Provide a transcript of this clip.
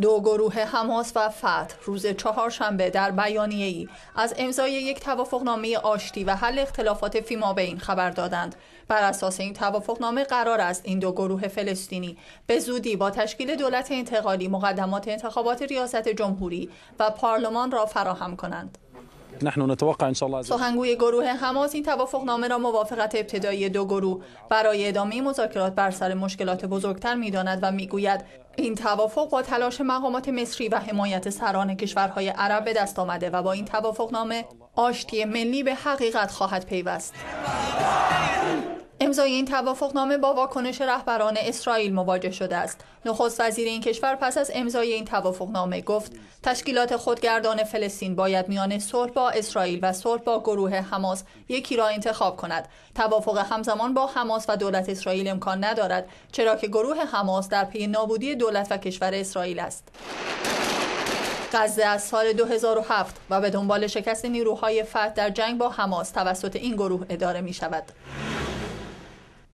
دو گروه حماس و فتح روز چهارشنبه در بیانیه ای از امضای یک توافقنامه آشتی و حل اختلافات فیما بین خبر دادند. بر اساس این توافقنامه قرار است این دو گروه فلسطینی به زودی با تشکیل دولت انتقالی مقدمات انتخابات ریاست جمهوری و پارلمان را فراهم کنند. نحن نتوقع ان شاء الله سخنگوی گروه حماس این توافقنامه را موافقت ابتدایی دو گروه برای ادامه مذاکرات بر سر مشکلات بزرگتر می‌داند و می‌گوید این توافق با تلاش مقامات مصری و حمایت سران کشورهای عرب به دست آمده و با این توافقنامه آشتی ملی به حقیقت خواهد پیوست. امضای این توافقنامه با واکنش رهبران اسرائیل مواجه شده است. نخست وزیر این کشور پس از امضای این توافقنامه گفت تشکیلات خودگردان فلسطین باید میان صلح با اسرائیل و صلح با گروه حماس یکی را انتخاب کند. توافق همزمان با حماس و دولت اسرائیل امکان ندارد چرا که گروه حماس در پی نابودی دولت و کشور اسرائیل است. غزه از سال 2007 و به دنبال شکست نیروهای فتح در جنگ با حماس توسط این گروه اداره می شود.